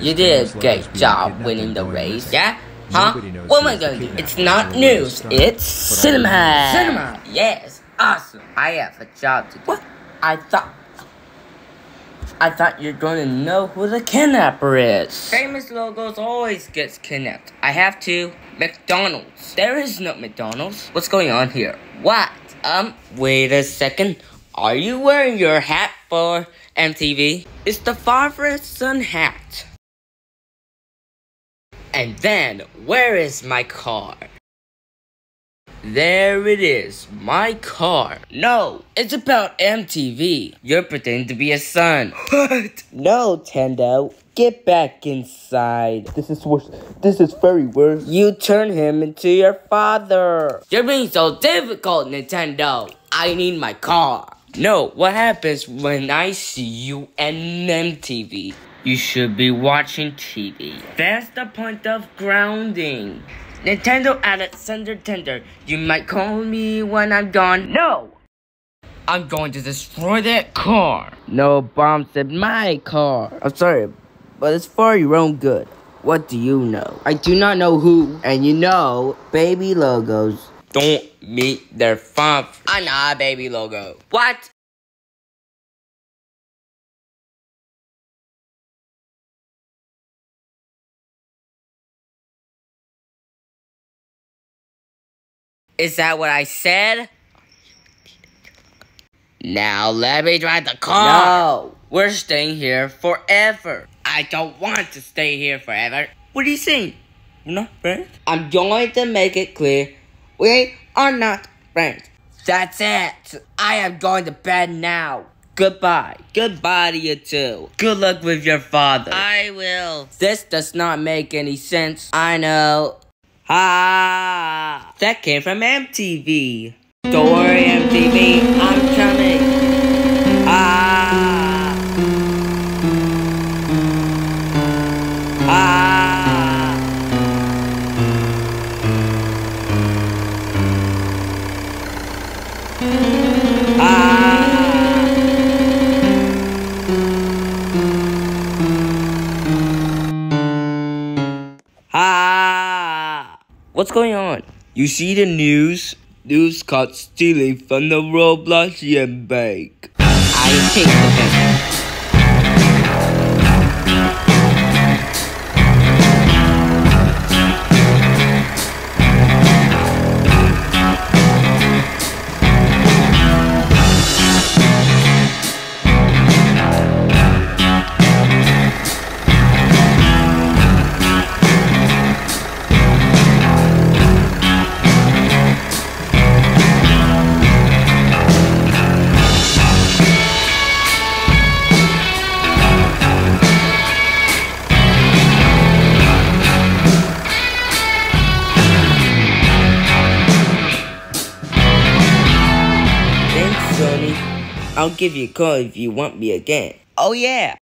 You did a great job winning the race. Yeah? Huh? What am I gonna do? It's not news. It's cinema. Cinema. Yes. Awesome. I have a job to do. What? I thought. I thought you're going to know who the kidnapper is. Famous logos always gets kidnapped. I have to. McDonald's. There is no McDonald's. What's going on here? What? Um, wait a second. Are you wearing your hat for MTV? It's the father's son hat. And then, where is my car? There it is, my car. No, it's about MTV. You're pretending to be a son. What? No, Tendo. Get back inside. This is worse. This is very worse. You turn him into your father. You're being so difficult, Nintendo. I need my car. No, what happens when I see you and MTV? You should be watching TV. That's the point of grounding. Nintendo Alexander Tender. you might call me when I'm gone. No! I'm going to destroy that car. No bombs in my car. I'm sorry, but it's for your own good. What do you know? I do not know who. And you know, baby logos don't meet their father. I'm ah, not a baby logo. What? Is that what I said? Now let me drive the car. No. We're staying here forever. I don't want to stay here forever. What are you saying? We're not friends? I'm going to make it clear we are not friends. That's it. I am going to bed now. Goodbye. Goodbye to you too. Good luck with your father. I will. This does not make any sense. I know. Ah, that came from MTV. Don't worry, What's going on? You see the news? News caught stealing from the Robloxian bank. I hate the bank. I'll give you a call if you want me again. Oh yeah,